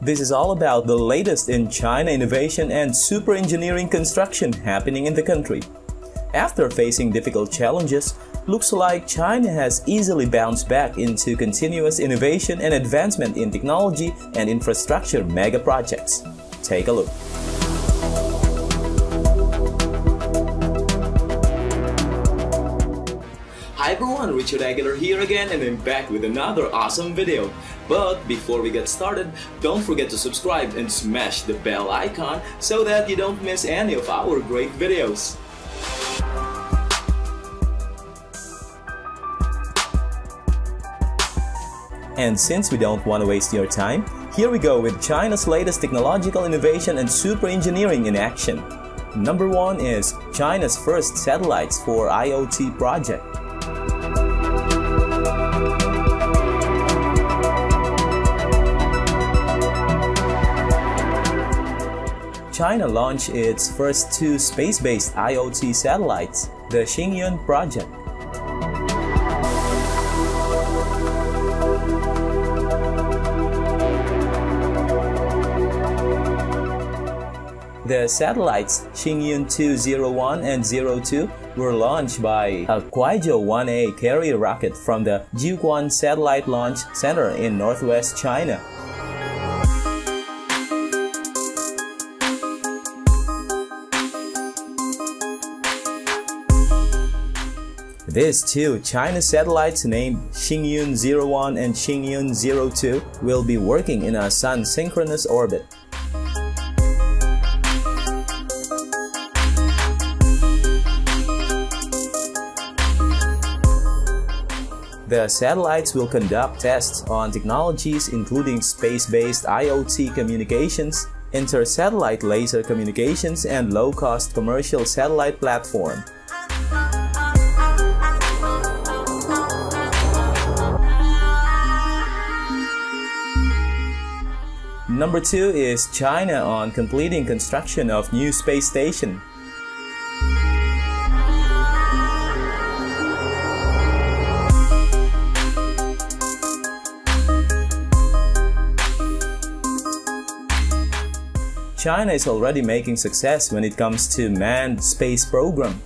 This is all about the latest in China innovation and super engineering construction happening in the country. After facing difficult challenges, looks like China has easily bounced back into continuous innovation and advancement in technology and infrastructure mega projects. Take a look. Hi everyone, Richard Aguilar here again and I'm back with another awesome video. But before we get started, don't forget to subscribe and smash the bell icon so that you don't miss any of our great videos. And since we don't want to waste your time, here we go with China's latest technological innovation and super engineering in action. Number one is China's first satellites for IoT project. China launched its first two space-based IoT satellites, the Xingyun project. The satellites Xingyun 201 and 02 were launched by a Kuaizhou 1A carrier rocket from the Jiuquan Satellite Launch Center in northwest China. These two China satellites named Xingyun 01 and Xingyun 02 will be working in a sun-synchronous orbit. The satellites will conduct tests on technologies including space-based IoT communications, inter-satellite laser communications, and low-cost commercial satellite platform. Number two is China on completing construction of new space station. China is already making success when it comes to manned space program.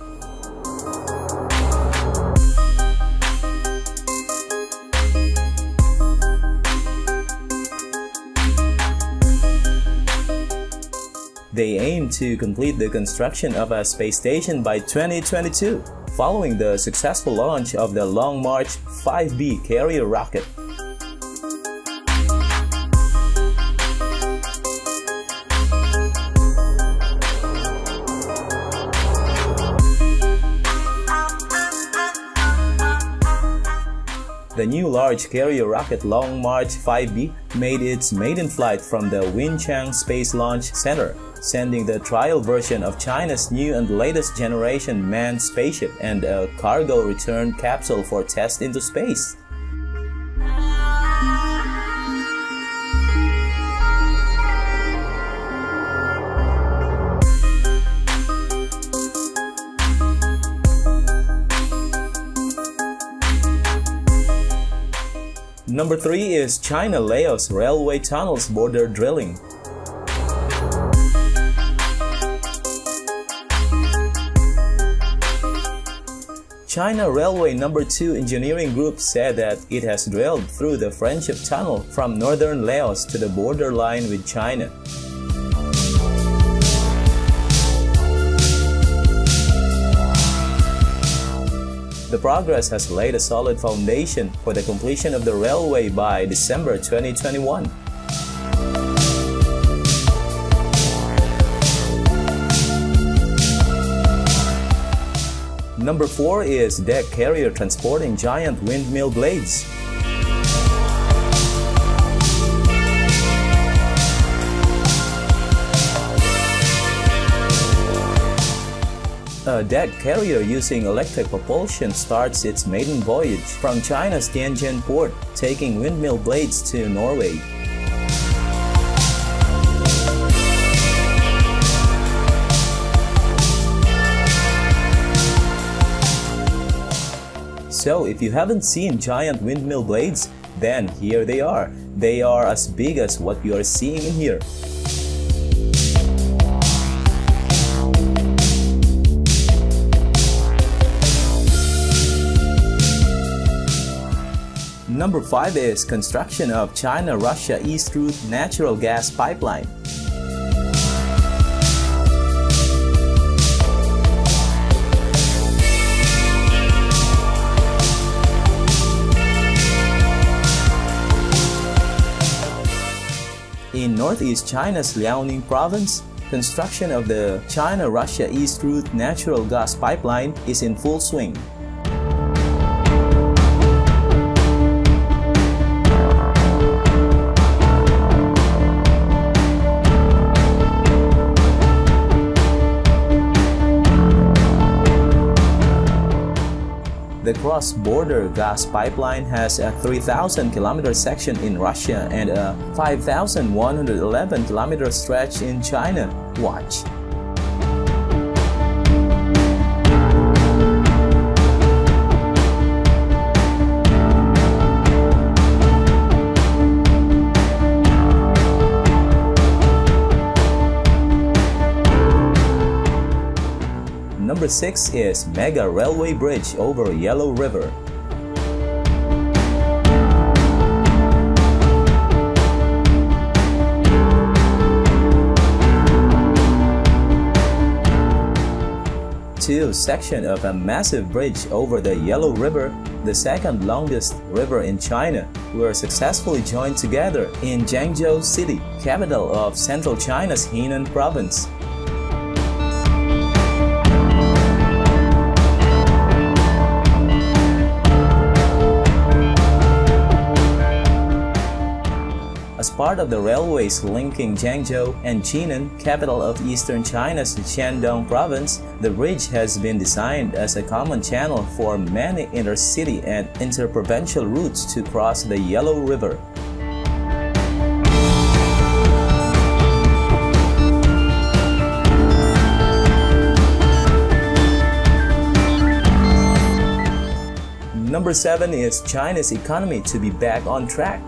They aim to complete the construction of a space station by 2022, following the successful launch of the Long March 5B carrier rocket. The new large carrier rocket Long March 5B made its maiden flight from the Wenchang Space Launch Center, sending the trial version of China's new and latest generation manned spaceship and a cargo return capsule for test into space. Number 3 is China Laos Railway Tunnels Border Drilling. China Railway Number 2 Engineering Group said that it has drilled through the Friendship Tunnel from northern Laos to the border line with China. The progress has laid a solid foundation for the completion of the railway by December 2021. Number 4 is deck carrier transporting giant windmill blades. A deck carrier using electric propulsion starts its maiden voyage from China's Tianjin port, taking windmill blades to Norway. So if you haven't seen giant windmill blades, then here they are. They are as big as what you are seeing in here. Number 5 is construction of China-Russia East Route natural gas pipeline. In northeast China's Liaoning province, construction of the China-Russia East Route natural gas pipeline is in full swing. The cross-border gas pipeline has a 3,000 kilometer section in Russia and a 5,111 kilometer stretch in China. Watch. Number 6 is Mega Railway Bridge over Yellow River. Two section of a massive bridge over the Yellow River, the second longest river in China, were successfully joined together in Zhengzhou City, capital of central China's Henan province. Part of the railways linking Zhengzhou and Jinan, capital of eastern China's Shandong province, the bridge has been designed as a common channel for many intercity and interprovincial routes to cross the Yellow River. Number 7 is China's economy to be back on track.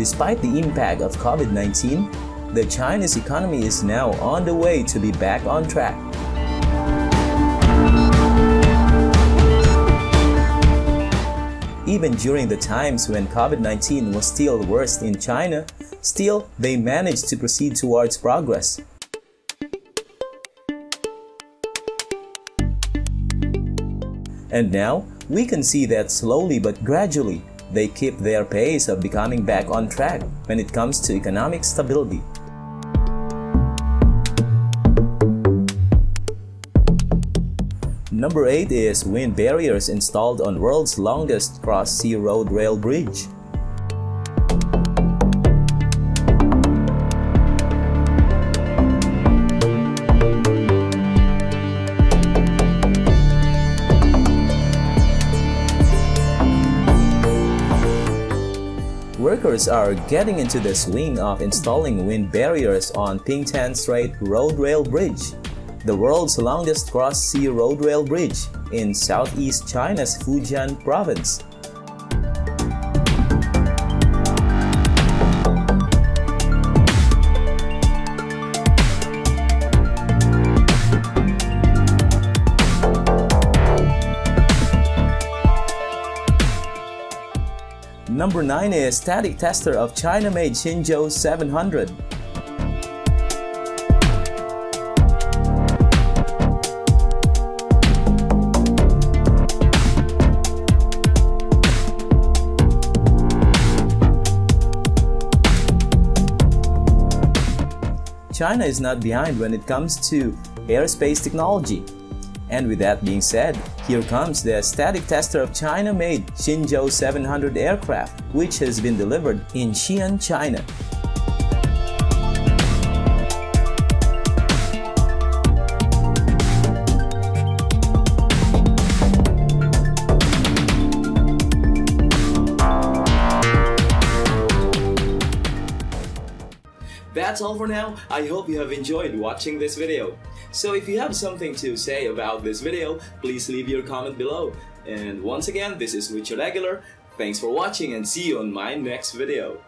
Despite the impact of COVID-19, the Chinese economy is now on the way to be back on track. Even during the times when COVID-19 was still worst in China, still they managed to proceed towards progress. And now, we can see that slowly but gradually, they keep their pace of becoming back on track when it comes to economic stability. Number 8 is wind barriers installed on world's longest cross-sea road rail bridge. Workers are getting into the swing of installing wind barriers on Pingtan Strait Road Rail Bridge, the world's longest cross-sea road rail bridge in southeast China's Fujian province. Number 9 is static tester of China-made Xinzhou 700. China is not behind when it comes to aerospace technology. And with that being said, here comes the static tester of China-made Xinzhou 700 aircraft, which has been delivered in Xi'an, China. That's all for now. I hope you have enjoyed watching this video. So if you have something to say about this video, please leave your comment below. And once again, this is Richard Aguilar. Thanks for watching and see you on my next video.